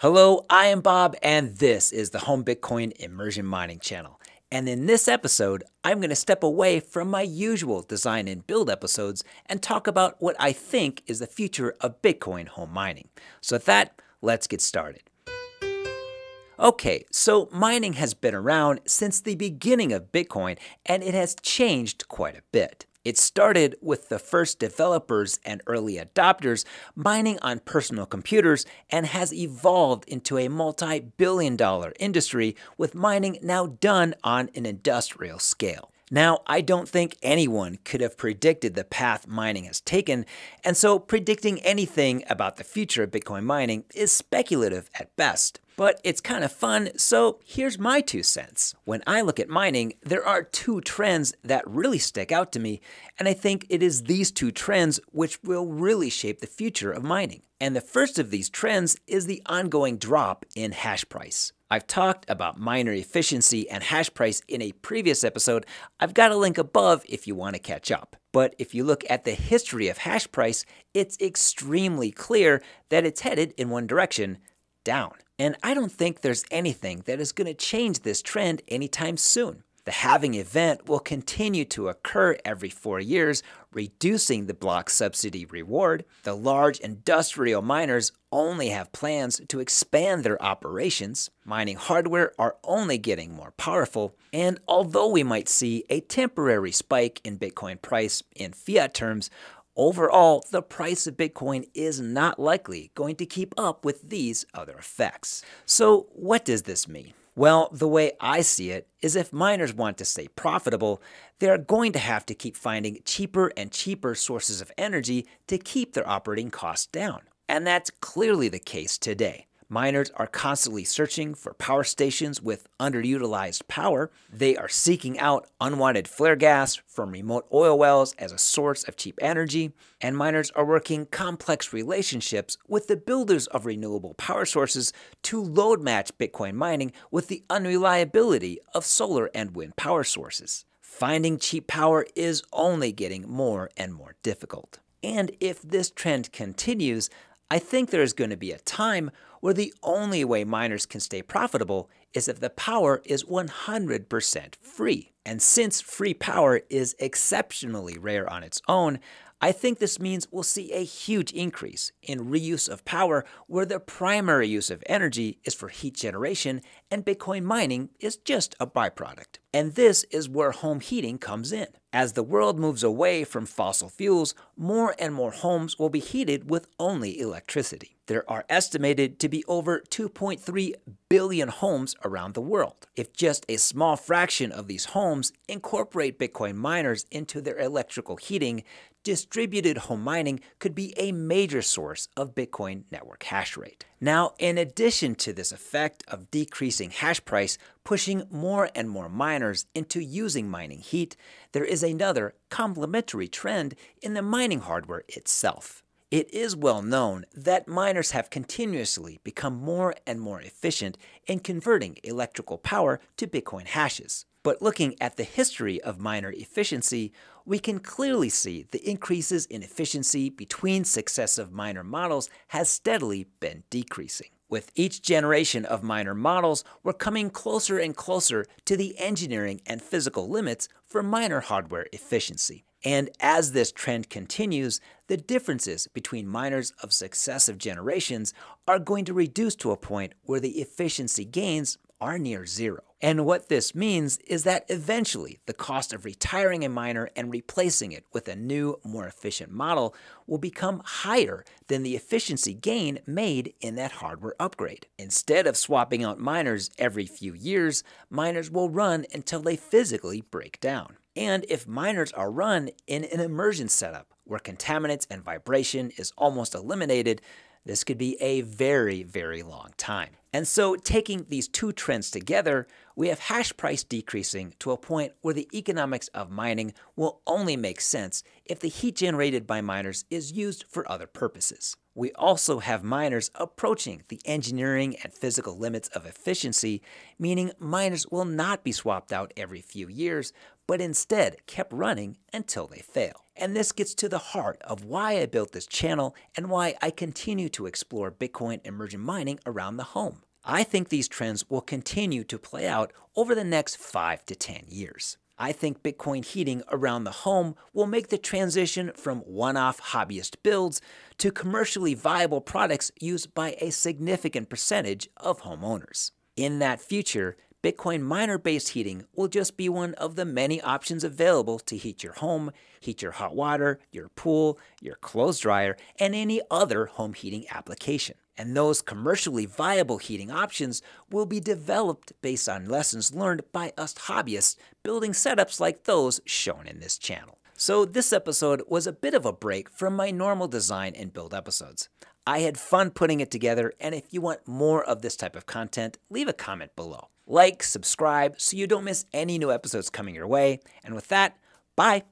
Hello, I am Bob, and this is the Home Bitcoin Immersion Mining channel. And in this episode, I'm going to step away from my usual design and build episodes and talk about what I think is the future of Bitcoin home mining. So, with that, let's get started. Okay, so mining has been around since the beginning of Bitcoin and it has changed quite a bit. It started with the first developers and early adopters mining on personal computers and has evolved into a multi billion dollar industry with mining now done on an industrial scale. Now, I don't think anyone could have predicted the path mining has taken, and so predicting anything about the future of Bitcoin mining is speculative at best but it's kind of fun, so here's my two cents. When I look at mining, there are two trends that really stick out to me, and I think it is these two trends which will really shape the future of mining. And the first of these trends is the ongoing drop in hash price. I've talked about miner efficiency and hash price in a previous episode. I've got a link above if you want to catch up. But if you look at the history of hash price, it's extremely clear that it's headed in one direction down. And I don't think there's anything that is going to change this trend anytime soon. The halving event will continue to occur every four years, reducing the block subsidy reward. The large industrial miners only have plans to expand their operations. Mining hardware are only getting more powerful. And although we might see a temporary spike in Bitcoin price in fiat terms, Overall, the price of Bitcoin is not likely going to keep up with these other effects. So, what does this mean? Well, the way I see it is if miners want to stay profitable, they are going to have to keep finding cheaper and cheaper sources of energy to keep their operating costs down. And that's clearly the case today. Miners are constantly searching for power stations with underutilized power. They are seeking out unwanted flare gas from remote oil wells as a source of cheap energy. And miners are working complex relationships with the builders of renewable power sources to load match Bitcoin mining with the unreliability of solar and wind power sources. Finding cheap power is only getting more and more difficult. And if this trend continues, I think there is going to be a time where the only way miners can stay profitable is if the power is 100% free. And since free power is exceptionally rare on its own, I think this means we'll see a huge increase in reuse of power where the primary use of energy is for heat generation and Bitcoin mining is just a byproduct. And this is where home heating comes in. As the world moves away from fossil fuels, more and more homes will be heated with only electricity. There are estimated to be over 2.3 billion homes around the world. If just a small fraction of these homes incorporate Bitcoin miners into their electrical heating, distributed home mining could be a major source of Bitcoin network hash rate. Now, in addition to this effect of decreasing hash price pushing more and more miners into using mining heat, there is another complementary trend in the mining hardware itself. It is well known that miners have continuously become more and more efficient in converting electrical power to Bitcoin hashes. But looking at the history of miner efficiency, we can clearly see the increases in efficiency between successive miner models has steadily been decreasing. With each generation of miner models, we're coming closer and closer to the engineering and physical limits for miner hardware efficiency. And as this trend continues, the differences between miners of successive generations are going to reduce to a point where the efficiency gains are near zero. And what this means is that eventually the cost of retiring a miner and replacing it with a new, more efficient model will become higher than the efficiency gain made in that hardware upgrade. Instead of swapping out miners every few years, miners will run until they physically break down. And if miners are run in an immersion setup where contaminants and vibration is almost eliminated, this could be a very, very long time. And so, taking these two trends together, we have hash price decreasing to a point where the economics of mining will only make sense if the heat generated by miners is used for other purposes. We also have miners approaching the engineering and physical limits of efficiency, meaning miners will not be swapped out every few years, but instead kept running until they fail. And this gets to the heart of why I built this channel and why I continue to explore Bitcoin immersion mining around the home. I think these trends will continue to play out over the next 5 to 10 years. I think Bitcoin heating around the home will make the transition from one off hobbyist builds to commercially viable products used by a significant percentage of homeowners. In that future, Bitcoin miner based heating will just be one of the many options available to heat your home, heat your hot water, your pool, your clothes dryer, and any other home heating application. And those commercially viable heating options will be developed based on lessons learned by us hobbyists building setups like those shown in this channel. So, this episode was a bit of a break from my normal design and build episodes. I had fun putting it together, and if you want more of this type of content, leave a comment below like, subscribe so you don't miss any new episodes coming your way. And with that, bye.